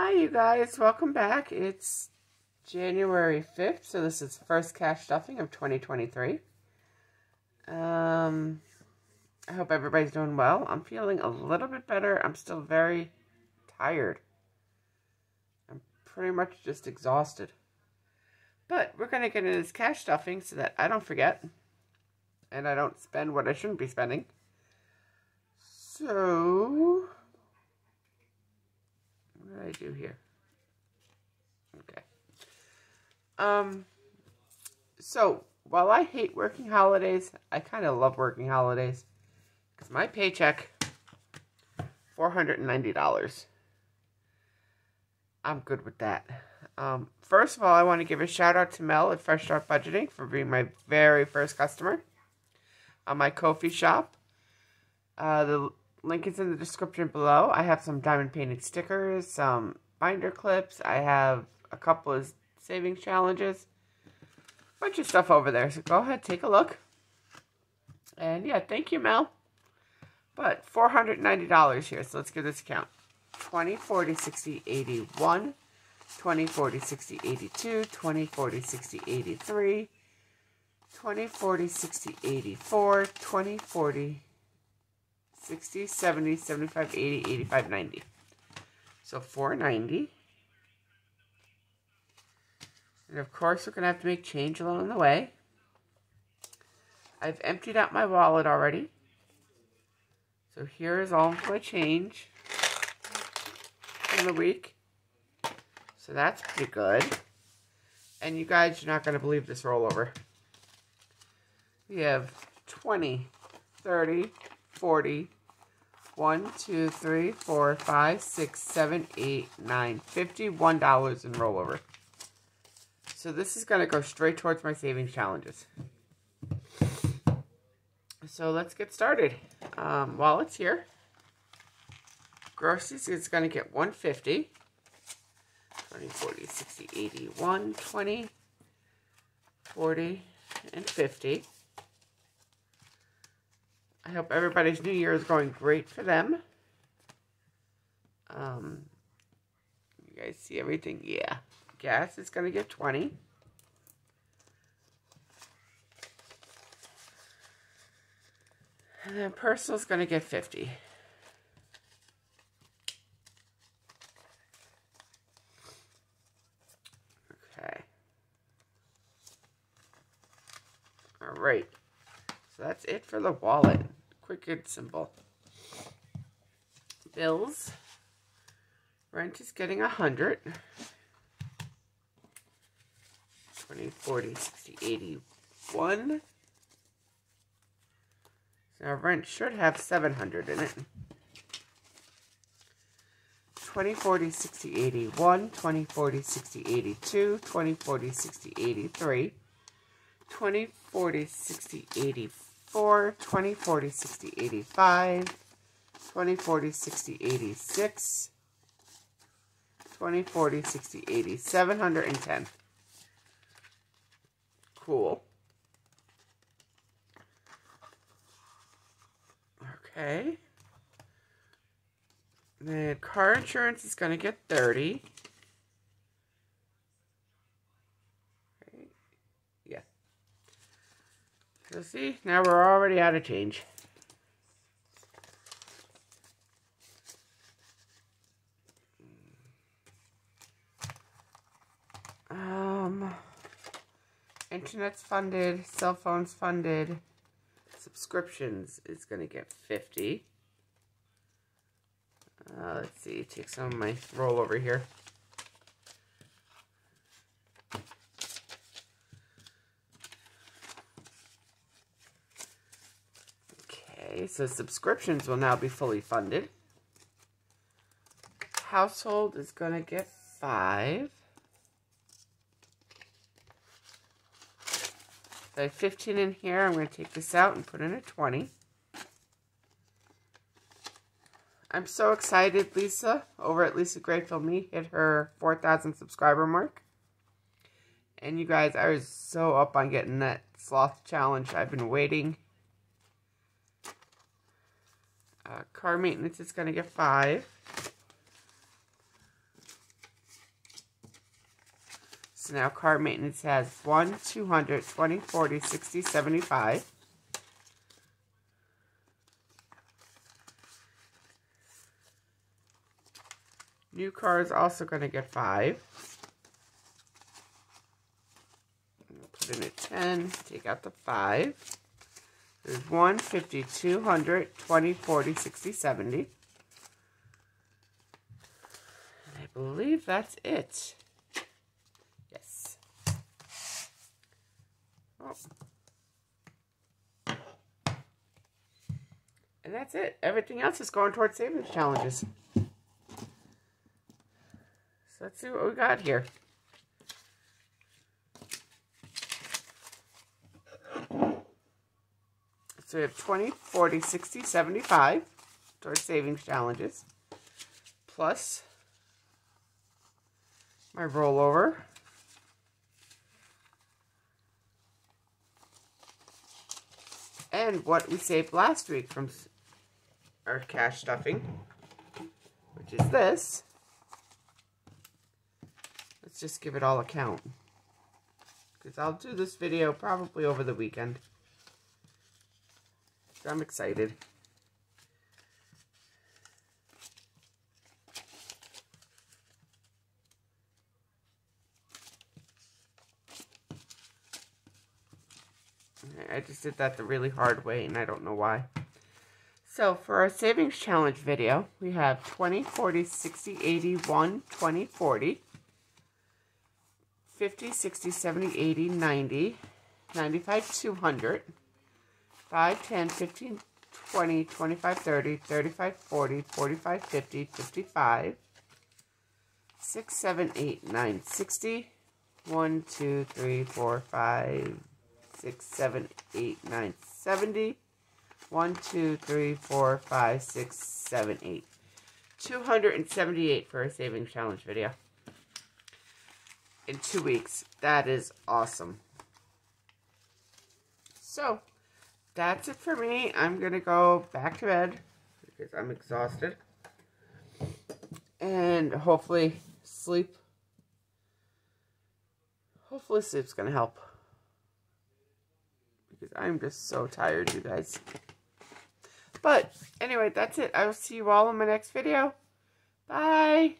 Hi, you guys. Welcome back. It's January 5th, so this is first cash stuffing of 2023. Um, I hope everybody's doing well. I'm feeling a little bit better. I'm still very tired. I'm pretty much just exhausted. But we're going to get into this cash stuffing so that I don't forget and I don't spend what I shouldn't be spending. So, I do here? Okay. Um, so, while I hate working holidays, I kind of love working holidays. Because my paycheck, $490. I'm good with that. Um, first of all, I want to give a shout out to Mel at Fresh Start Budgeting for being my very first customer on my Ko-fi shop. Uh, the link is in the description below. I have some diamond painted stickers, some binder clips. I have a couple of savings challenges. Bunch of stuff over there. So go ahead, take a look. And yeah, thank you, Mel. But $490 here. So let's give this count. 20, 40, 60, 81, 20, 40, 60, 82, 20, 40, 60, 83, 20, 40, 60, 84, 20, 40, 60, 70, 75, 80, 85, 90. So 490. And of course, we're going to have to make change along the way. I've emptied out my wallet already. So here is all my change in the week. So that's pretty good. And you guys, you're not going to believe this rollover. We have 20, 30, 40, 1, 2, 3, 4, 5, 6, 7, 8, 9, $51 in rollover. So this is going to go straight towards my savings challenges. So let's get started. Um, while it's here, groceries is going to get 150 20, 40, 60, 80, 1, 20, 40, and 50. I hope everybody's New Year is going great for them. Um, you guys see everything? Yeah. Gas is going to get 20. And then personal's going to get 50. Okay. All right. So that's it for the wallet. Quick and simple. Bills. Rent is getting a hundred. 20, 40, 60, 81. So our rent should have 700 in it. 20, 40, 60, 81, 20, 40, 60, 82, 20, 40, 60, 83, 20, 40, 60, 84, 20, 40, 60, 85, 20, 40, 60, 86, 20, 40, 60, 80, 710. Cool. Okay. The car insurance is going to get 30. Okay. Yeah. So see, now we're already out of change. Um, internet's funded, cell phones funded, subscriptions is going to get 50. Uh, let's see, take some of my roll over here. Okay, so subscriptions will now be fully funded. Household is going to get five. So I have 15 in here. I'm going to take this out and put in a 20. I'm so excited Lisa over at Lisa Grateful Me hit her 4,000 subscriber mark. And you guys, I was so up on getting that sloth challenge. I've been waiting. Uh, car maintenance is going to get five. So now car maintenance has 1, 200, 20, 40, 60, 75. New car is also going to get 5. Put in a 10, take out the 5. There's 1, 50, 200, 20, 40, 60, 70. And I believe that's it. Yes. Oh. And that's it. Everything else is going towards savings challenges. So let's see what we got here. So we have 20, 40, 60, 75 towards savings challenges. Plus my rollover. And what we saved last week from our cash stuffing, which is this. Let's just give it all a count. Because I'll do this video probably over the weekend. I'm excited. I just did that the really hard way and I don't know why. So for our savings challenge video, we have 20, 40, 60, 80, 1, 20, 40. 50, 60, 70, 80, 90, 95, 200, 5, 10, 15, 20, 25, 30, 35, 40, 45, 50, 55, 6, 7, 8, 9, 60, 1, 2, 3, 4, 5, 6, 7, 8, 9, 70, 1, 2, 3, 4, 5, 6, 7, 8. 278 for a savings challenge video in two weeks. That is awesome. So, that's it for me. I'm going to go back to bed because I'm exhausted. And hopefully sleep. Hopefully sleep's going to help. Because I'm just so tired, you guys. But, anyway, that's it. I will see you all in my next video. Bye.